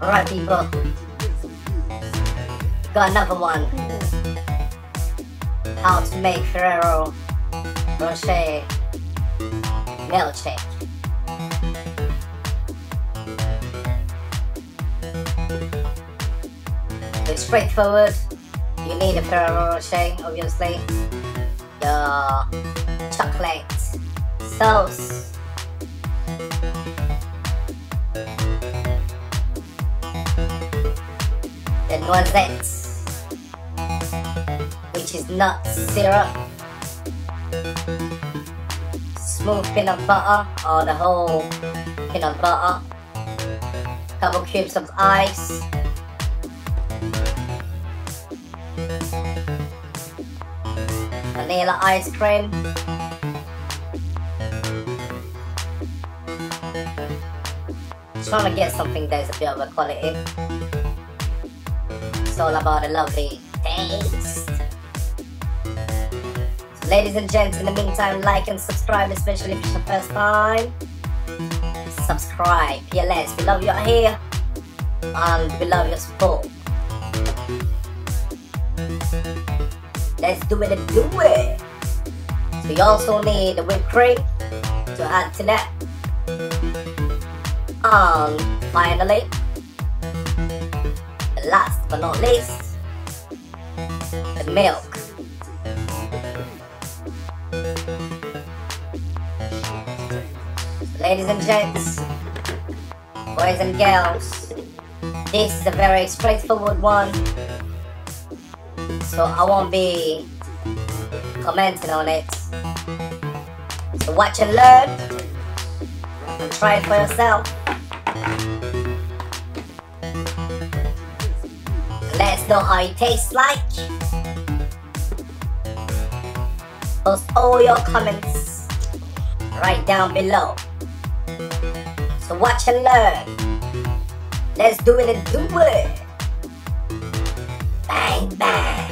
Alright people. Got another one. How to make Ferrero Rocher milkshake. Straightforward. You need a Ferrero Rocher, obviously. Your chocolate sauce. The noisettes, which is nut syrup. Smooth peanut butter, or the whole peanut butter. Couple cubes of ice. Vanilla ice cream. Trying to get something that's a bit of a quality. It's all about a lovely taste. So ladies and gents, in the meantime, like and subscribe, especially if it's your first time. Subscribe, PLS, we love you here and we love your support. Let's do it and do it. So you also need the whipped cream to add to that. And finally, last but not least, the milk. Ladies and gents, boys and girls, this is a very straightforward one so I won't be commenting on it. So watch and learn and try it for yourself. Let us know how it tastes like. Post all your comments right down below. So watch and learn. Let's do it and do it. Bang bang.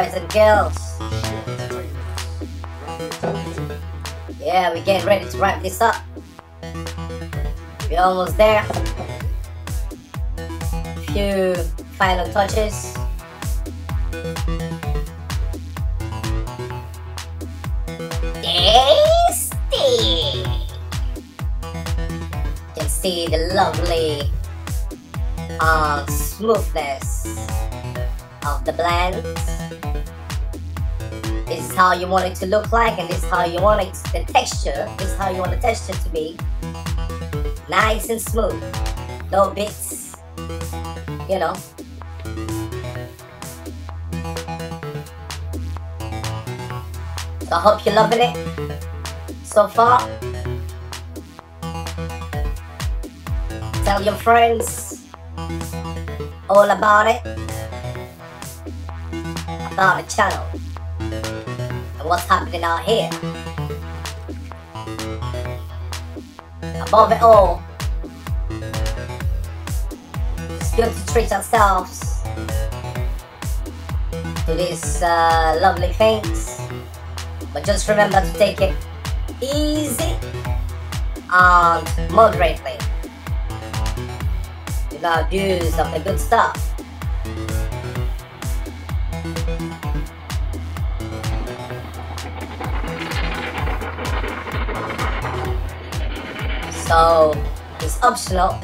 Boys and girls. Yeah, we're getting ready to wrap this up. We're almost there. Few final touches. Tasty! You can see the lovely uh, smoothness of the blend. This is how you want it to look like and this is how you want it, the texture, this is how you want the texture to be. Nice and smooth, no bits, you know. So I hope you're loving it so far. Tell your friends all about it about the channel and what's happening out here. Above it all, it's good to treat ourselves to these uh, lovely things, but just remember to take it easy and moderately. Do not abuse of the good stuff. So it's optional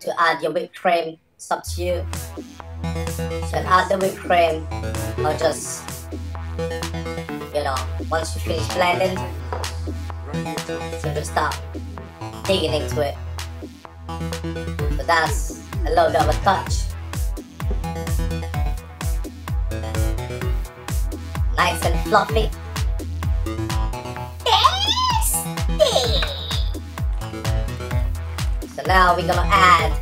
to add your whipped cream. It's up to you. So add the whipped cream or just, you know, once you finish blending, simply start digging into it. So that's a little bit of a touch. Nice and fluffy. Now we're gonna add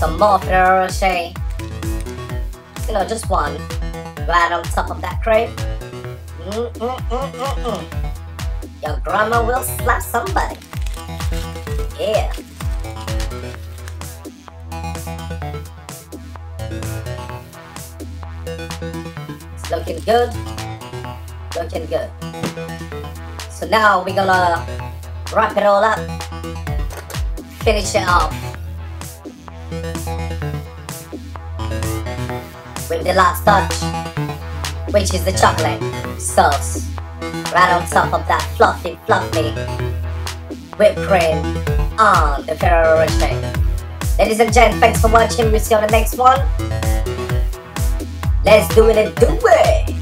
some more Ferrero Rocher. You know, just one right on top of that crepe. Mm, mm, mm, mm, mm. Your grandma will slap somebody. Yeah. It's looking good. Looking good. So now we're gonna wrap it all up. Finish it off. With the last touch, which is the chocolate sauce. Right on top of that fluffy, fluffy whipped cream on the Ferrero Rocher. Ladies and gents, thanks for watching. We'll see you on the next one. Let's do it and do it!